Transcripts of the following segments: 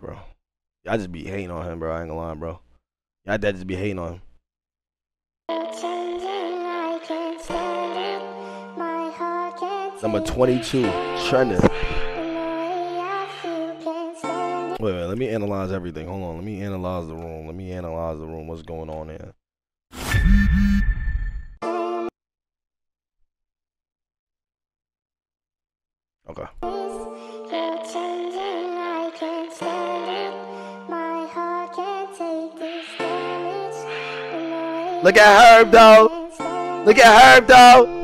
bro. I just be hating on him, bro. I ain't gonna lie, bro. Y'all dad just be hating on him. Number 22, trending. Wait, wait, let me analyze everything. Hold on, let me analyze the room. Let me analyze the room. What's going on here? Okay. Look at Herb though. Look at Herb though.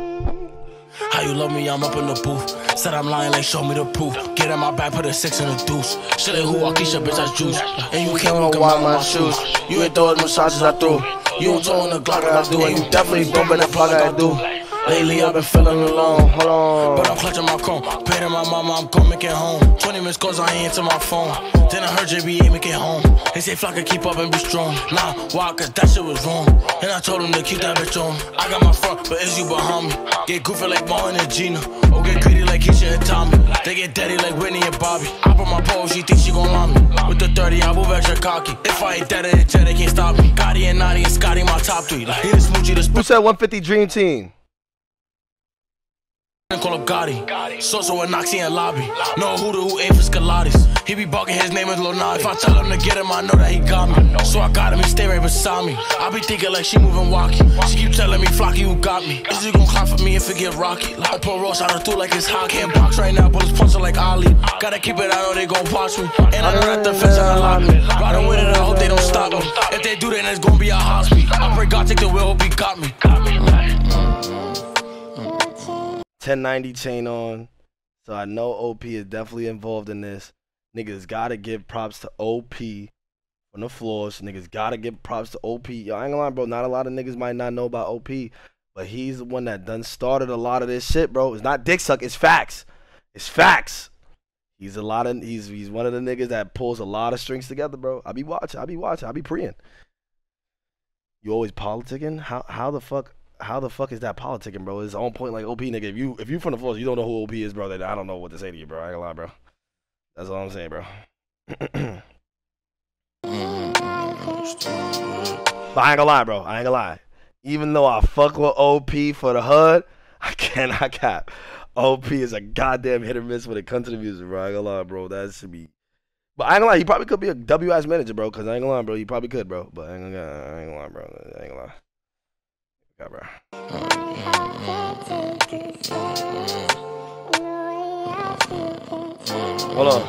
How you love me? I'm up in the booth. Said I'm lying, like show me the proof. Get in my back, put a six in the deuce. Shit ain't who your bitch, that's juice. And you can't walk around my shoes. You ain't throwing massages I threw. You ain't throwing the Glock I do. And you definitely bumping that plug I do. Lately I've been feeling alone. Hold on. But I'm clutching my chrome. Pay to my mama, I'm gon' make it home. 20 minutes calls, I ain't answer my phone. Then I heard JB make it home. They say Flock can keep up and be strong. Nah, why? Cause that shit was wrong. And I told him to keep that bitch on. I got my front, but it's you behind me. Get goofy like Martin and Gina. Or get greedy like Keisha and Tommy. They get daddy like Whitney and Bobby. I put my pole, she think she gon' line me. With the 30, I move extra cocky. If I ain't dead the jet, they can't stop me. Gotti and Naughty and Scotty, my top three. Like, he the smoochie, the Who said 150 Dream Team? Call up Gotti. Sosa and Noxie and Lobby. No who the who ain't for Scalatis. He be barking, his name is Lil If I tell him to get him, I know that he got me. So I got him, he stay right beside me. I be thinking like she moving walkie. She keep telling me, Flocky, who got me. Is he gon' clap for me if it get rocky? Like I pull Ross out of through like it's hot. Can't box right now, but it's punching like Ali. Gotta keep it, I know they gon' watch me. And I know that the fence and lock me. Riding with it, I hope they don't stop me. If they do, then it's gonna be a hospital. I pray God take the wheel, hope he got me. 1090 chain on. So I know OP is definitely involved in this. Niggas gotta give props to OP on the floors. Niggas gotta give props to OP. Yo, I ain't gonna lie, bro. Not a lot of niggas might not know about OP, but he's the one that done started a lot of this shit, bro. It's not dick suck, it's facts. It's facts. He's a lot of he's he's one of the niggas that pulls a lot of strings together, bro. I be watching, I be watching, I be praying. You always politicking? How how the fuck how the fuck is that politicking, bro? It's on point like OP nigga. If you if you from the floors, you don't know who OP is, bro. Then I don't know what to say to you, bro. I ain't gonna lie, bro. That's all I'm saying, bro. but I ain't gonna lie, bro. I ain't gonna lie. Even though I fuck with OP for the hood, I cannot cap. OP is a goddamn hit or miss when it comes to the music, bro. I ain't gonna lie, bro. That should be. But I ain't gonna lie, he probably could be a WS manager, bro. Cause I ain't gonna lie, bro. He probably could, bro. But I ain't gonna lie, bro. I ain't gonna lie. Yeah, bro. Hold on.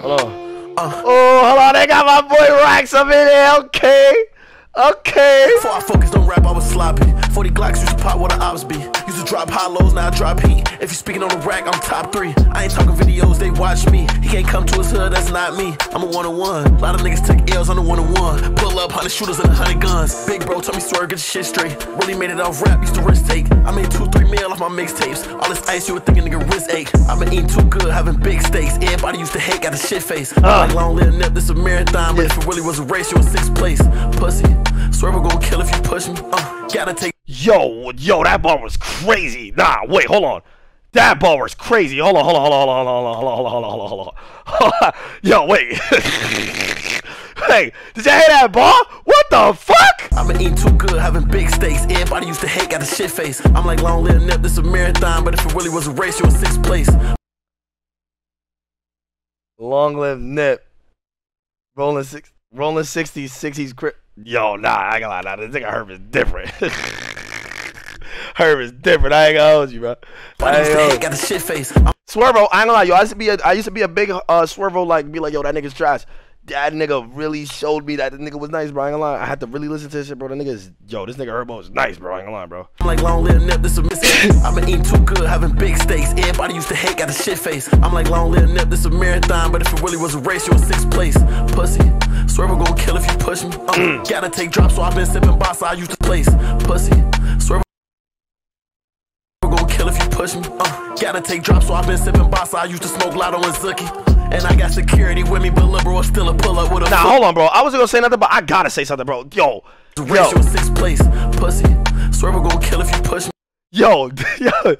Hold on. Uh. oh, hold on. They got my boy Rax up in there. Okay. Okay. Before I focused on rap, I was sloppy. 40 Glocks used to pop where the ops be. Drop hollows, now I drop heat. If you speaking on the rack, I'm top three. I ain't talking videos, they watch me. He can't come to his hood, that's not me. I'm a one on one. A lot of niggas took L's on the one on one. Pull up, 100 shooters and 100 guns. Big bro told me swear, get your shit straight. Really made it off rap, used to risk take. I made two, three mil off my mixtapes. All this ice, you would think a nigga wrist ache. I've been eating too good, having big steaks. Everybody used to hate, got a shit face. Uh. Like long live nip, this a marathon. But if it really was a race, you in sixth place. Pussy. Swear we're gonna kill if you push me. Uh, gotta take. Yo, yo, that ball was crazy. Nah, wait, hold on. That ball was crazy. Hold on, hold on, hold on, hold on, hold on, hold on, hold on, hold on. hold on. yo, wait. hey, did y'all hear that ball? What the fuck? I've been eating too good, having big steaks. Everybody used to hate, got the shit face. I'm like long live nip, this a marathon, but if it really was a race, you're in sixth place. Long live nip. Rolling six, rolling sixties, sixties. Yo, nah, I got a lot. lie, nah, this nigga Herb is different. Herb is different. I ain't gonna hold you, bro. I ain't gonna got a shit face. I'm Swervo, I ain't gonna lie, yo. I used to be a, I used to be a big uh Swervo, like be like, yo, that nigga's trash. That nigga really showed me that the nigga was nice, bro. I ain't gonna lie. I had to really listen to this shit, bro. The nigga is, yo, this nigga Herbo is nice, bro. I ain't gonna lie, bro. like long live nip, this a mistake. I've been eating too good, having big steaks. Everybody used to hate, got a shit face. I'm like long live nip, this a marathon. But if it really was a race, you're in sixth place. Pussy. Swear we're gonna kill if you push me. Uh, gotta take drops, so I've been sipping boss. I used to place. Pussy. Push me. Uh, gotta take drops, so I've been sipping boss. I used to smoke Lotto and Zookie. And I got security with me, but liberal is still a pull up with a Nah, hold on, bro. I wasn't gonna say nothing, but I gotta say something, bro. Yo, yo, race, you in sixth place. Pussy. Swear we're gonna kill if you push me. yo, yo,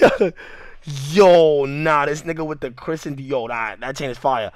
yo, yo, nah, this nigga with the Christian Dior, nah, that chain is fire.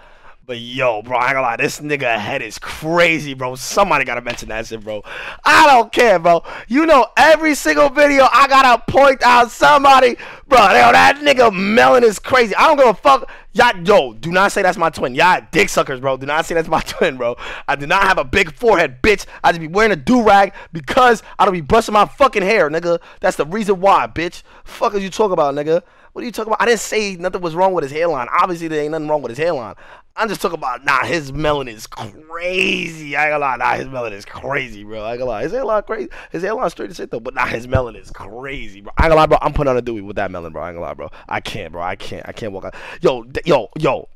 But yo, bro, I ain't gonna lie, this nigga head is crazy, bro. Somebody gotta mention that shit, bro. I don't care, bro. You know, every single video I gotta point out somebody, bro. Yo, that nigga melon is crazy. I don't give a fuck. Y'all, yo, do not say that's my twin. Y'all dick suckers, bro. Do not say that's my twin, bro. I do not have a big forehead, bitch. I just be wearing a do rag because I don't be brushing my fucking hair, nigga. That's the reason why, bitch. Fuck is you talking about, nigga? What are you talking about? I didn't say nothing was wrong with his hairline. Obviously, there ain't nothing wrong with his hairline. I'm just talking about, nah, his melon is crazy. I ain't gonna lie, nah, his melon is crazy, bro. I ain't gonna lie. His hairline crazy. His hairline straight as shit, though, but nah, his melon is crazy, bro. I ain't gonna lie, bro. I'm putting on a Dewey with that melon, bro. I ain't gonna lie, bro. I can't, bro. I can't. I can't walk out. Yo, yo, yo.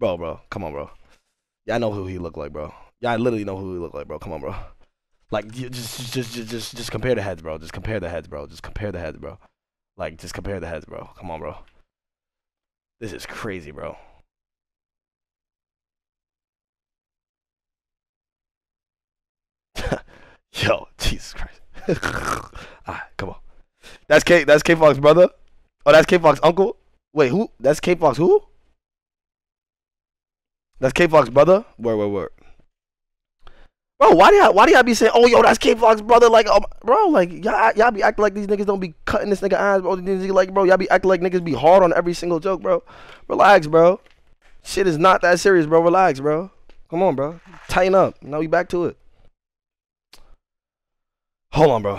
Bro, bro. Come on, bro. Y'all know who he look like, bro. Y'all literally know who he look like, bro. Come on, bro. Like, just, just, just, just, just compare the heads, bro. Just compare the heads, bro. Just compare the heads, bro. Like, just compare the heads, bro. Come on, bro. This is crazy, bro. Yo, Jesus Christ. Alright, come on. That's K that's Kay Flock's brother? Oh, that's Kay Flock's uncle? Wait, who? That's Kay Flock's who? That's Kay Flock's brother? Where, where, where? Bro, why do y'all why do y'all be saying, oh yo, that's Kay Flock's brother? Like, um, bro, like y'all y'all be acting like these niggas don't be cutting this nigga eyes, bro. These niggas like, bro, y'all be acting like niggas be hard on every single joke, bro. Relax, bro. Shit is not that serious, bro. Relax, bro. Come on, bro. Tighten up. Now we back to it. Hold on, bro.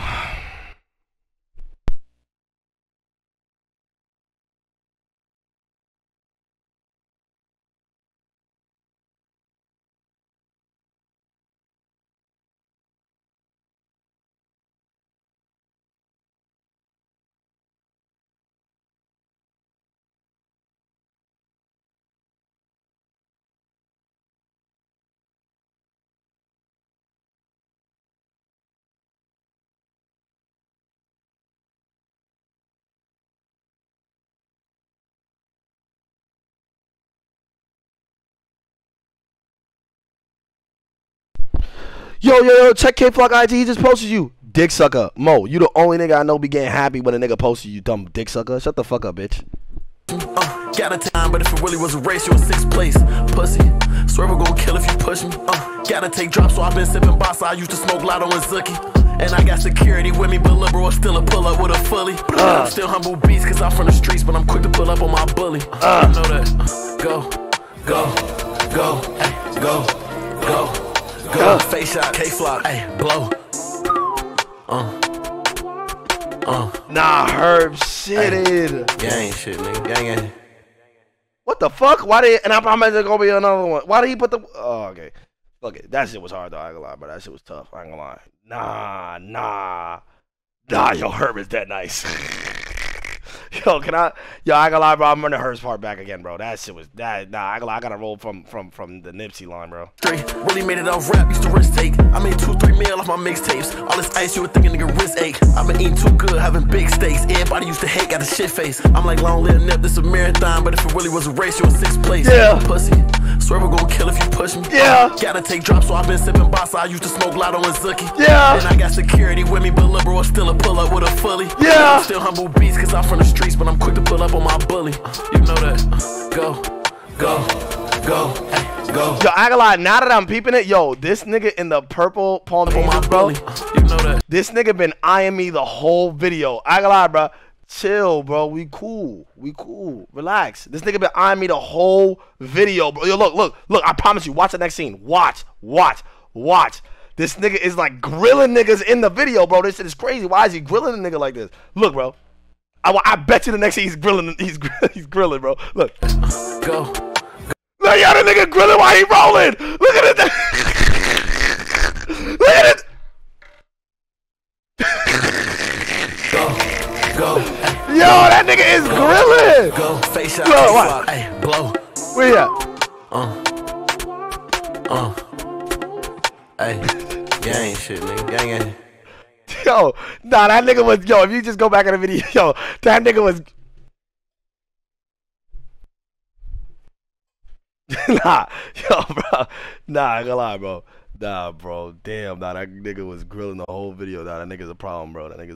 Yo, yo, yo, check Kay Flock IG. He just posted you. Dick sucker. Mo, you the only nigga I know be getting happy when a nigga posted you, dumb dick sucker. Shut the fuck up, bitch. Uh, got a time, but if it really was a race, you in sixth place. Pussy, swear we're gonna kill if you push me. Uh, gotta take drops, so I've been sipping boss. I used to smoke Lotto and Zookie. And I got security with me, but liberal still a pull up with a fully. Uh. I'm still humble beast, cause I'm from the streets, but I'm quick to pull up on my bully. Uh. You know that. Face shot, Kay Flock, hey, blow. Uh. Uh. Nah, Herb shitted. Gang shit, nigga. Gang, gang. What the fuck? Why did and I promise there's gonna be another one. Why did he put the Oh, okay. Fuck it. That shit was hard though, I ain't gonna lie, but that shit was tough. I ain't gonna lie. Nah, nah. Nah, yo, Herb is that nice. Yo, can I? Yo, I gotta lie, bro. I'm running Herb's part back again, bro. That shit was that. Nah, I gotta, I gotta roll from from from the Nipsey line, bro. Three, really made it off rap. Used to risk take. I made two, three mil off my mixtapes. All this ice, you would think a nigga wrist ache. I've been eating too good, having big steaks. Everybody used to hate, got a shit face. I'm like long live Nip. This a marathon, but if it really was a race, you in sixth place. Yeah, pussy. Swear we're gonna kill if you push me. Yeah. Uh, gotta take drops, so I've been sipping boss. I used to smoke Lotto and Zookie. Yeah. And I got security with me, but liberal still a pull up with a fully. Yeah. Still humble beast, cause I'm from the streets, but I'm quick to pull up on my bully. You know that. Go, go, go, go. Yo, I gotta lie, now that I'm peeping it, yo, this nigga in the purple Palm On my Angels, bro. bully. You know that. This nigga been eyeing me the whole video. I gotta lie, bro. Chill, bro. We cool. We cool. Relax. This nigga been eyeing me the whole video, bro. Yo, look, look, look. I promise you. Watch the next scene. Watch, watch, watch. This nigga is like grilling niggas in the video, bro. This shit is crazy. Why is he grilling a nigga like this? Look, bro. I, I bet you the next he's grilling. He's he's grilling, bro. Look. Go. Look at the nigga grilling while he rolling. Look at it. Look at it. Go, go, Yo, that nigga is grilling. go, face shot, Blow, hey, blow, Where you at? uh, hey, gang shit, nigga, gang, gang. Yo, nah, that nigga was yo. If you just go back in the video, yo, that nigga was. nah, yo, bro, nah, I gonna lie, bro. Nah, bro, damn, nah, that nigga was grilling the whole video. Nah, that nigga's a problem, bro. That nigga's